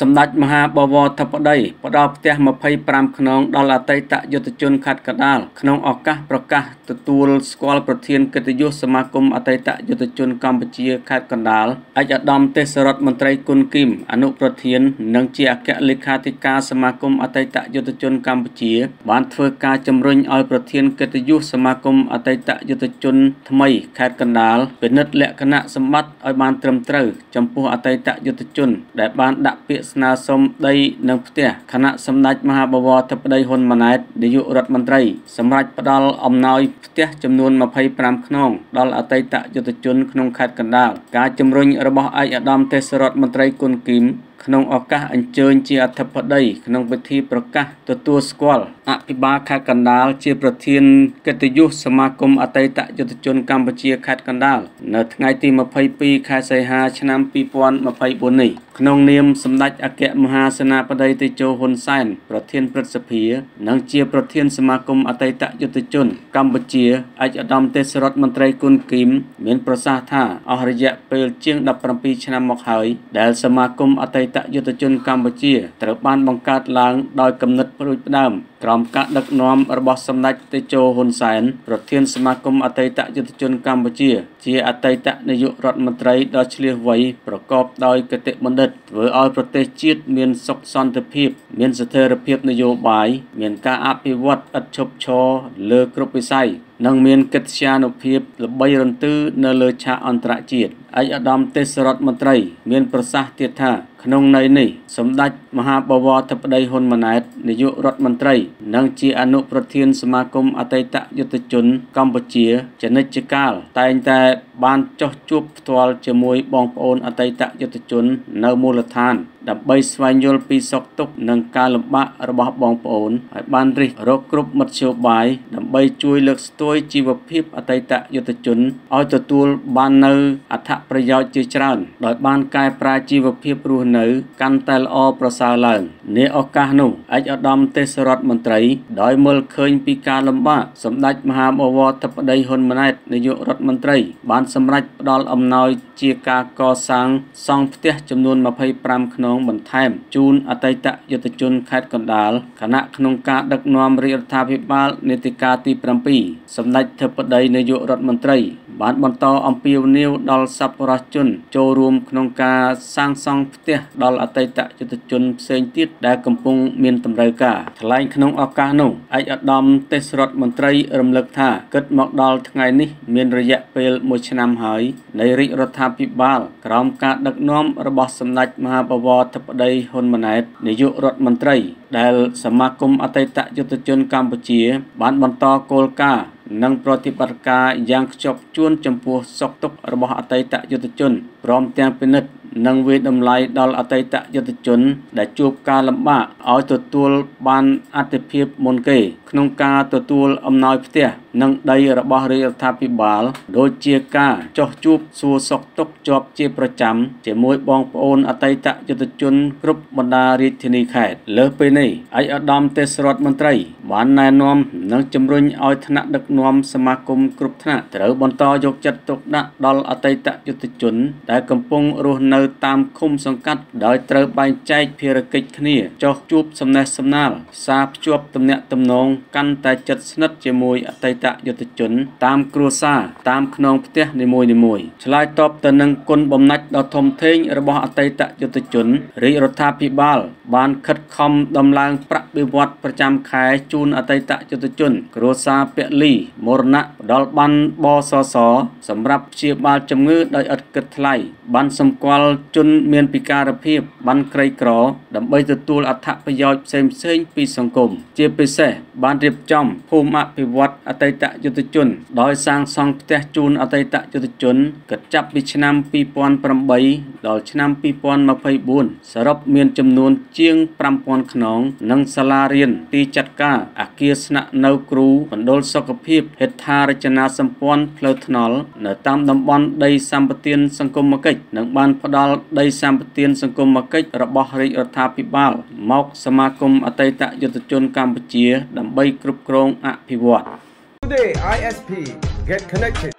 សម្ដេចមហាបវរធិបតីផ្ដល់ផ្ទះ25ខ្នងដល់អតីតយុទ្ធជនខាត់កដាលក្នុងឱកាសប្រកាសទទួលស្គាល់ប្រធានកិត្តិយសសមាគមអតីតយុទ្ធជនកម្ពុជាខេត្តកណ្ដាលឯកឧត្តមទេសរដ្ឋមន្ត្រីគុណគីមអនុប្រធាន និងជាអគ្គលេខាធិការសមាគមអតីតយុទ្ធជនកម្ពុជា បានធ្វើការជំរុញឲ្យប្រធានកិត្តិយសសមាគមអតីតយុទ្ធជនថ្មីខេត្តកណ្ដាលពិនិត្យលក្ខណៈសម្បត្តិឲ្យបានត្រឹមត្រូវចំពោះអតីតយុទ្ធជន ដែលបានដាក់ពាក្យស្នើសុំដីនិងផ្ទះគណៈសម្ដេចមហាបវរធិបតីហ៊ុនម៉ាណែតនាយករដ្ឋមន្ត្រីសម្រាប់ផ្ដល់អំណោយផ្ទះចំនួន25ខ្នងដល់អតីតយុទ្ធជនក្នុងខេត្តកណ្ដាលការជំរុញរបស់ឯកឧត្តមទេសរដ្ឋមន្ត្រីគុណគីម ក្នុងឱកាសអញ្ជើញជាអធិបតីក្នុងពិធីប្រកាសទទួលស្គាល់អភិបាលខេត្តកណ្ដាលជាប្រធានកិត្តិយសសមាគមអតីតយុទ្ធជនកម្ពុជាខេត្តកណ្ដាលនៅថ្ងៃទី22ខែសីហាឆ្នាំ2024នេះក្នុងនាមសម្ដេចអគ្គមហាសេនាបតីតេជោហ៊ុនសែនប្រធានព្រឹទ្ធសភា និងជាប្រធានសមាគមអតីតយុទ្ធជន កម្ពុជាឯកឧត្តមទេសរដ្ឋមន្ត្រីគុណគីមមានប្រសាសន៍ថាអស់រយៈពេលជាង17ឆ្នាំមកហើយដែលសមាគមអតីតយុទ្ធជនកម្ពុជា ត្រូវបានបង្កើតឡើងដោយគំនិតព្រួយផ្ដើមក្រោមការដឹកនាំរបស់សម្ដេចតេជោហ៊ុនសែនប្រធានសមាគមអតីតយុទ្ធជនកម្ពុជា ជាអតីតនាយករដ្ឋមន្ត្រីដ៏ឆ្លៀសវៃប្រកបដោយគតិបណ្ឌិតធ្វើឲ្យប្រទេសជាតិមានសុខសន្តិភាព មានស្ថិរភាពនយោបាយមានការអភិវឌ្ឍឥតឈប់ឈរលើគ្រប់វិស័យនិងមានកិត្យានុភាពល្បីរន្ទឺនៅលើឆាកអន្តរជាតិឯកឧត្តមទេសរដ្ឋមន្ត្រី មានប្រសាសន៍ទៀតថាក្នុងន័យនេះសម្ដេចមហាបវរធិបតីហ៊ុនម៉ាណែតនាយករដ្ឋមន្ត្រីនិងជាអនុប្រធានសមាគមអតីតយុទ្ធជនកម្ពុជាចនិច្ចកាលតែងតែបានចោះជួបផ្ទាល់ជាមួយបងប្អូនអតីតយុទ្ធជននៅមូលដ្ឋាន ដើម្បីស្វែងយល់ពីសុខទុក្ខនិងការលំបាករបស់បងប្អូនហើយបានរិះរកគ្រប់មធ្យោបាយដើម្បីជួយលើកស្ទួយជីវភាពអតីតយុទ្ធជនឲ្យទទួលបាននៅអត្ថប្រយោជន៍ជាច្រើនដោយបានកែប្រែជីវភាពរស់នៅកាន់តែល្អប្រសើរឡើងនាឱកាសនោះឯកឧត្តមទេសរដ្ឋមន្ត្រី ដោយមើលឃើញពីការលំបាកសម្ដេចមហាបវរធិបតីហ៊ុនម៉ាណែតនាយករដ្ឋមន្ត្រី បានសម្រេចផ្ដល់អំណោយជាការកសាងសង់ផ្ទះចំនួន25ខ្នងបន្ថែមជូនអតីតយុទ្ធជនខេត្តកណ្ដាលគណៈក្នុងការដឹកនាំរាជរដ្ឋាភិបាលនេតិកាលទី7សម្ដេចធិបតីនាយករដ្ឋមន្ត្រី បានបន្តអំពាវនាវដល់សប្បុរសជន ចូលរួមក្នុងការសាងសង់ផ្ទះដល់អតីតយុទ្ធជនផ្សេងទៀតដែលកំពុងមានតម្រូវការថ្លែងក្នុងឱកាសនោះឯកឧត្តមទេសរដ្ឋមន្ត្រីរំលឹកថាគិតមកដល់ថ្ងៃនេះ មានរយៈពេល1ឆ្នាំហើយនៃរាជរដ្ឋាភិបាលក្រោមការដឹកនាំរបស់សម្ដេចមហាបវរធិបតីហ៊ុនម៉ាណែតនាយករដ្ឋមន្ត្រី ដែលសមាគមអតីតយុទ្ធជនកម្ពុជា បានបន្តគោលការណ៍ និងប្រតិបត្តិការយ៉ាងខ្ជាប់ខ្ជួនចំពោះសុខទុក្ខរបស់អតីតយុទ្ធជនព្រមទាំងពិនិត្យនិងវាតម្លៃដល់អតីតយុទ្ធជន ដែលជួបការលំបាកឲ្យទទួលបានអត្ថិភាពមុនគេ ក្នុងការទទួលអំណោយផ្ទះ និងដីរបស់រាជរដ្ឋាភិបាលដូចជាការចោះជួបសួរសុខទុក្ខជាប់ជាប្រចាំជាមួយបងប្អូនអតីតយុទ្ធជនគ្រប់បណ្ដារាជធានីខេត្តលើសពីនេះឯកឧត្តមទេសរដ្ឋមន្ត្រី បានណែនាំនិងជំរុញឲ្យថ្នាក់ដឹកនាំសមាគមគ្រប់ថ្នាក់ត្រូវបន្តយកចិត្តទុកដាក់ដល់អតីតយុទ្ធជន ដែលកំពុងរស់នៅតាមឃុំសង្កាត់ដោយត្រូវបែងចែកភារកិច្ចគ្នាចោះជួបសំណេះសំណាលសារភ្ជាប់ទំនាក់ទំនងកាន់តែជិតស្និទ្ធជាមួយអតីតយុទ្ធជន តាមគ្រួសារតាមខ្នងផ្ទះនីមួយៗឆ្លើយតបទៅនឹងគុណបំណាច់ដ៏ធំធេងរបស់អតីតយុទ្ធជនរាជរដ្ឋាភិបាល បានខិតខំដំឡើងប្រាក់បៀវត្សប្រចាំខែជូនអតីតយុទ្ធជន គ្រួសារពលីមរណៈ ផ្ដល់បានបសសសម្រាប់ព្យាបាលជំងឺដោយឥតគិតថ្លៃបានសម្គាល់ជនមានពិការភាពបានក្រីក្រ ដើម្បីទទួលអត្ថប្រយោជន៍ផ្សេងៗពីសង្គមជាពិសេសបានរៀបចំភូមិអភិវឌ្ឍអតីតយុទ្ធជន ដោយសាងសង់ផ្ទះជូនអតីតយុទ្ធជនកិច្ចចាប់ពីឆ្នាំ2008ដល់ឆ្នាំ2024សរុបមានចំនួនជាង5000ខ្នង និងសាលារៀនទីចាត់ការអគារស្នាក់នៅគ្រូមណ្ឌលសុខភាពហេដ្ឋារចនាសម្ព័ន្ធផ្លូវថ្នល់នៅតាមតំបន់ដីសម្បត្តិសង្គមគិច្ចនិងបានផ្ដល់ដីសម្បត្តិសង្គមគិច្ចរបស់រាជរដ្ឋាភិបាលមកសមាគមអតីតយុទ្ធជនកម្ពុជា ដើម្បីគ្រប់គ្រងអភិវឌ្ឍ Today ISP get connected